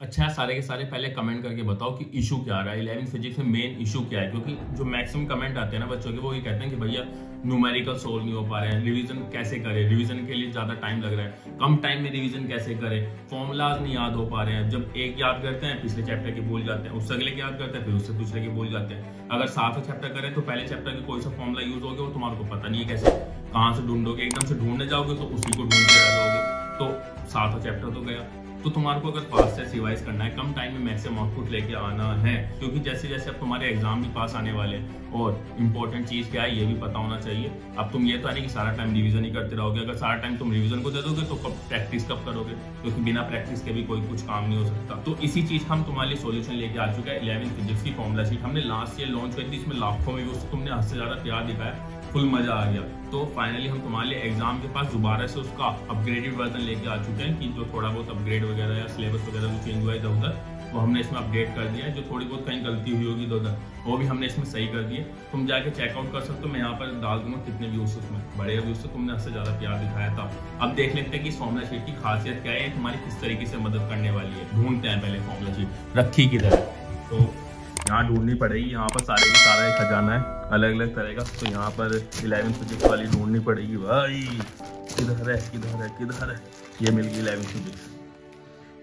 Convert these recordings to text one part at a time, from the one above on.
अच्छा सारे के सारे पहले कमेंट करके बताओ कि इशू क्या आ रहा है। इलेवन फिजिक्स में मेन इशू क्या है? क्योंकि जो मैक्सिमम कमेंट आते हैं ना बच्चों के, वो ये कहते हैं कि भैया न्यूमेरिकल सोल्व नहीं हो पा रहे हैं। रिवीजन कैसे करें? रिवीजन के लिए ज़्यादा टाइम लग रहा है। कम टाइम में रिवीजन कैसे करें? फॉर्मूलाज नहीं याद हो पा रहे हैं। जब एक याद करते हैं पिछले चैप्टर के भूल जाते हैं। उससे अगले के याद करते हैं, फिर उससे दूसरे के भूल जाते हैं। अगर सातवें चैप्टर करें तो पहले चैप्टर के कोई सा फॉर्मूला यूज़ हो गया वो तुम्हारे को पता नहीं है कैसे। कहाँ से ढूंढोगे? एकदम से ढूँढने जाओगे तो उसी को ढूंढते रह जाओगे तो सातवां चैप्टर तो गया। तो तुम्हारे को अगर फास्ट से रिवाइज करना है, कम टाइम में मैक्सिमम आउटपुट लेके आना है, क्योंकि जैसे जैसे अब तुम्हारे एग्ज़ाम भी पास आने वाले हैं, और इम्पोर्टेंट चीज़ क्या है, ये भी पता होना चाहिए। अब तुम ये तो नहीं कि सारा टाइम रिवीजन ही करते रहोगे। अगर सारा टाइम तुम रिवीजन को दे दोगे तो कब प्रैक्टिस कब करोगे? क्योंकि बिना प्रैक्टिस के भी कोई कुछ काम नहीं हो सकता। तो इसी चीज़ का हम तुम्हारे लिए सोल्यूशन लेके आ चुका है। इलेवन फिजिक्स की फॉर्मुला सीट हमने लास्ट ईयर लॉन्च करी थी, इसमें लाखों में भी तुमने हद से ज़्यादा प्यार दिखाया। फुल मज़ा आ गया। तो फाइनली हम तुम्हारे लिए एग्ज़ाम के पास दोबारा से उसका अपग्रेडेड वर्जन लेके आ चुके हैं कि जो थोड़ा बहुत अपग्रेड वगैरह या सिलेबस वगैरह जो चेंज हुआ है उधर, वो हमने इसमें अपडेट कर दिया है, जो थोड़ी बहुत कहीं गलती हुई होगी उधर, वो भी हमने इसमें सही कर दिए तुम जाके चेकआउट कर सकते हो, मैं यहाँ पर डाल दूँगा कितने व्यूज़ उसमें। बड़े व्यूज़ से तुमने उससे ज़्यादा प्यार दिखाया था। अब देख लेते हैं कि फॉर्मुला शीट की खासियत क्या है तुम्हारी किस तरीके से मदद करने वाली है। ढूंढते हैं पहले फॉर्मुला शीट रखी किधर तो यहाँ ढूंढनी पड़ेगी, यहाँ पर सारे का सारा एक खजाना है अलग अलग तरह का। तो यहाँ पर इलेवन फिजिक्स वाली ढूंढनी पड़ेगी भाई। किधर है किधर है किधर है? ये मिल गई इलेवन फिजिक्स।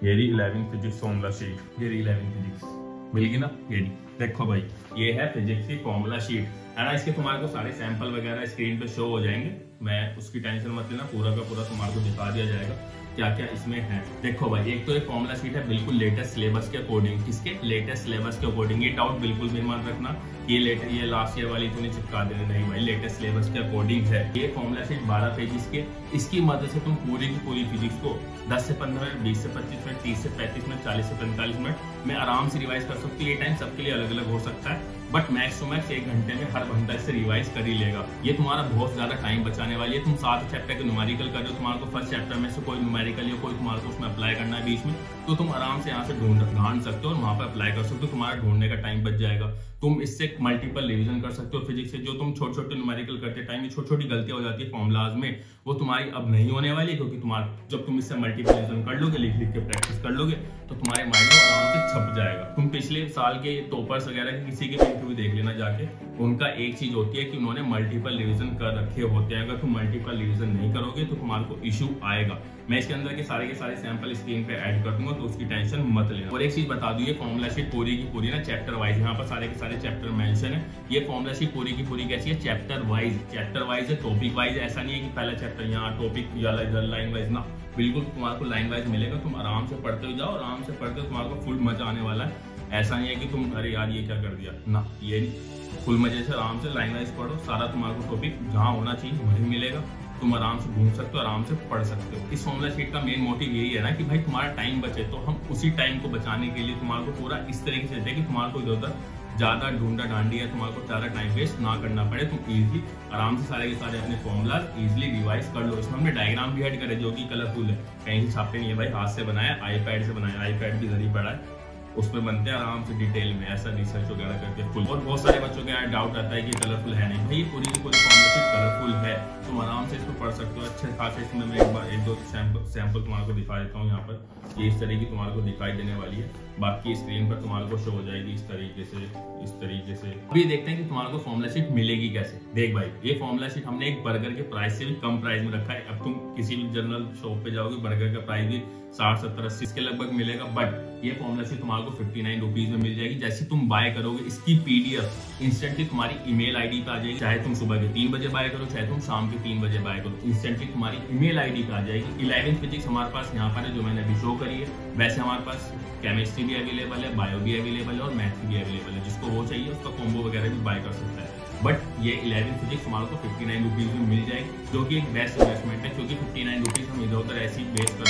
ये रही इलेवन फिजिक्स फॉर्मूला शीट। ये रही इलेवन फिजिक्स। मिल गई ना? ये देखो भाई, ये है फिजिक्स की फॉर्मूला शीट है ना, इसके तुम्हारे को सारे सैंपल वगैरह स्क्रीन पे शो हो जाएँगे। मैं उसकी टेंशन मत लेना, पूरा का पूरा तुम्हारे को दिखा दिया जाएगा। क्या क्या इसमें है? देखो भाई, एक तो ये फॉर्मुला शीट है, बिल्कुल लेटेस्ट सिलेबस के अकॉर्डिंग किसके? लेटेस्ट सिलेबस के अकॉर्डिंग ये डाउट बिल्कुल भी मत रखना ये लेटेस्ट ये लास्ट ईयर वाली तूने चिपका देने नहीं भाई लेटेस्ट सिलेबस के अकॉर्डिंग है। ये फॉर्मुला शीट बारह पेजेस के, इसकी मदद से तुम पूरी की पूरी फिजिक्स को दस से पंद्रह मिनट बीस से पच्चीस मिनट, तीस से पैंतीस मिनट, चालीस से पैंतालीस मिनट में आराम से रिवाइज कर सकती है। ये टाइम सबके लिए अलग अलग हो सकता है बट मैक्स टू मैक्स एक घंटे में हर बंदा इससे रिवाइज कर ही लेगा। ये तुम्हारा बहुत ज़्यादा टाइम बचाने वाली है। तुम सात चैप्टर के न्यूमेरिकल कर रहे हो, तुम्हारे फ़र्स्ट चैप्टर में से कोई न्यूमेरिकल या कोई तुम्हारे को उसमें अप्लाई करना है बीच में। तो तुम आराम से यहाँ से ढूंढ ढांड सकते हो और वहाँ पर अप्लाई कर सकते हो। तुम्हारा ढूँढने का टाइम बच जाएगा। तुम इससे मल्टीपल रिविजन कर सकते हो। फिजिक्स से जो तुम छोटे छोटे न्यूमेरिकल करते टाइम में छोटी छोटी गलतियाँ हो जाती है फॉर्मुलाज में, वो तुम्हारी अब नहीं होने वाली क्योंकि तुम्हारा, जब तुम इससे मल्टीपल रिविजन कर लोगे लिख लिख के प्रैक्टिस कर लोगे तो तुम्हारे माइंड में आराम से छप जाएगा। तुम पिछले साल के टॉपर्स वगैरह के किसी के इंटरव्यू देख लेना जाके, उनका एक चीज़ होती है कि उन्होंने मल्टीपल रिविजन कर रखे होते हैं। अगर तुम मल्टीपल रिविजन नहीं करोगे तो तुम्हारे को इशू आएगा। मैं इसके अंदर के सारे के सारे सैंपल स्क्रीन पे ऐड कर दूँगा। तो उसकी टेंशन मत लेना। और एक चीज़ बता दू, ये फॉर्मुला शीट पूरी की पूरी ना चैप्टर वाइज यहाँ पर सारे के सारे चैप्टर मेंशन है। ये फॉर्मुला शीट पूरी की पूरी कैसी है? चैप्टर वाइज चैप्टर वाइज है टॉपिक वाइज ऐसा नहीं है कि पहला चैप्टर यहाँ टॉपिक लाइन वाइज ना। बिल्कुल तुम्हारे को लाइन वाइज मिलेगा। तुम आराम से पढ़ते हो जाओ, आराम से पढ़ते हो तुम्हारे को फुल मज़ा आने वाला है। ऐसा नहीं है कि तुम, अरे यार, ये क्या कर दिया? ना, ये नहीं। फुल मज़े से आराम से लाइन वाइज पढ़ो। सारा तुम्हारे को टॉपिक जहाँ होना चाहिए, वहीं मिलेगा। तुम आराम से घूम सकते हो, आराम से पढ़ सकते हो। इस फॉर्मुला शीट का मेन मोटिव यही है ना कि भाई तुम्हारा टाइम बचे तो हम उसी टाइम को बचाने के लिए तुम्हारे को पूरा इस तरीके से कि तुम्हारे को इधर उधर ज़्यादा ढूंढा डांडी है तुम्हारे को ज़्यादा टाइम वेस्ट ना करना पड़े। तुम इजीली आराम से सारे के सारे अपने फॉर्मुला इजिली रिवाइज कर लो। इसमें हमने डायग्राम भी ऐड करे जो कि कलरफुल है। कहीं छापे नहीं है भाई, हाथ से बनाया आईपैड से बनाया आईपैड भी ज़रिए पड़ा है। उसमें बनते हैं आराम से डिटेल में, ऐसा रिसर्च वगैरह करके फुल और बहुत सारे बच्चों के यहाँ डाउट आता है कि कलरफुल है नहीं। भाई, पूरी की पूरी फॉर्मेशन कलरफुल है। तुम आराम से इसको पढ़ सकते हो। अच्छे खासे इसमें मैं एक बार, एक दो सैंपल सैंपल तुम्हारे को दिखा देता हूँ यहाँ पर ये इस तरह की तुम्हारे को दिखाई देने वाली है। बाकी स्क्रीन पर तुम्हारे को शो हो जाएगी इस तरीके से, इस तरीके से। अभी देखते हैं कि तुम्हारे को फॉर्मुला शीट मिलेगी कैसे। देख भाई, ये फॉर्मुला शीट हमने एक बर्गर के प्राइस से भी कम प्राइस में रखा है। अब तुम किसी भी जनरल शॉप पे जाओगे बर्गर का प्राइस भी साठ, सत्तर, अस्सी के लगभग मिलेगा। बट ये फॉर्मुला शीट तुम्हारे को फिफ्टी नाइन रुपीज़ में मिल जाएगी। जैसे तुम बाय करोगे, इसकी पीडीएफ इंस्टेंटली तुम्हारी ईमेल आईडी पे आ जाएगी। चाहे तुम सुबह के तीन बजे बाय करो, चाहे तुम शाम के तीन बजे बाय करो इंस्टेंटली तुम्हारी ईमेल आईडी पे आ जाएगी। इलेवन फिजिक्स हमारे पास यहाँ पर है, जो मैंने अभी शो करी है। वैसे हमारे पास केमिस्ट्री भी अवेलेबल है बायो भी अवेलेबल है और मैथ भी अवेलेबल है। जिसको वो चाहिए, उसका कॉम्बो वगैरह भी बाय कर सकता है। बट ये इलेवन फिजिक्स हमारे को फिफ्टी नाइन रुपीज़ में मिल जाएगी, जो कि एक बेस्ट इन्वेस्टमेंट है, क्योंकि फिफ्टी नाइन रुपीज़ हम इधर उधर ऐसी वेस्ट कर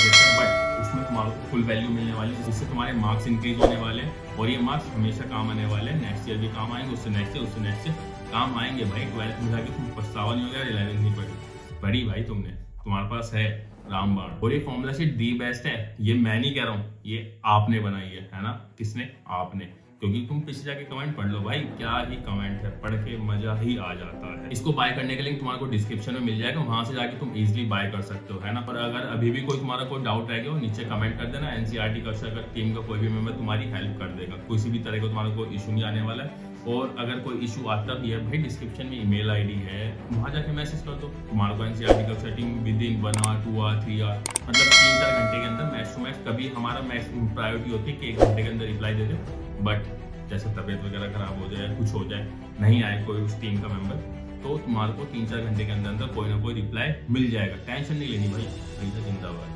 को फुल वैल्यू मिलने वाली है। जिससे तुम्हारे मार्क्स इंक्रीज होने वाले हैं और ये मार्क्स हमेशा काम आने वाले हैं। नेक्स्ट ईयर भी काम आएँगे, उससे नेक्स्ट ईयर उससे नेक्स्ट ईयर काम आएँगे भाई। ट्वेल्थ में जाके तुम पछतावा नहीं हो गया इलेवन नहीं पढ़ी। पढ़ी भाई तुमने। तुम्हारे पास है रामबाण और ये फॉर्मुला शीट दी बेस्ट है। ये मैं नहीं कह रहा हूँ, ये आपने बनाई है है ना? किसने? आपने। क्योंकि तुम पीछे जाके कमेंट पढ़ लो भाई, क्या ही कमेंट है, पढ़ के मज़ा ही आ जाता है। इसको बाय करने के लिंक तुम्हारे को डिस्क्रिप्शन में मिल जाएगा, वहाँ से जाके तुम इजिली बाय कर सकते हो, है ना? पर अगर अभी भी कोई तुम्हारा कोई डाउट रह हो, नीचे कमेंट कर देना एनसीआरटी का अगर टीम का कोई भी मेंबर तुम्हारी हेल्प कर देगा किसी भी तरह का तुम्हारा कोई इशू नहीं आने वाला है। और अगर कोई इशू आता भी है, भाई डिस्क्रिप्शन में ईमेल आईडी है, वहाँ जाके मैसेज कर दो। तुम्हारे को एनसीआरटी का setting within one hour two hour three hour मतलब तीन चार घंटे के अंदर मैच टू मैच कभी हमारा मैच प्रायोरिटी होती है कि एक घंटे के अंदर रिप्लाई दे दे। बट जैसे तबीयत वगैरह खराब हो जाए, कुछ हो जाए, नहीं आए कोई उस टीम का मेंबर तो तुम्हारे को तीन चार घंटे के अंदर अंदर कोई ना कोई रिप्लाई मिल जाएगा। टेंशन नहीं लेनी भाई ऐसा जिंदाबाद।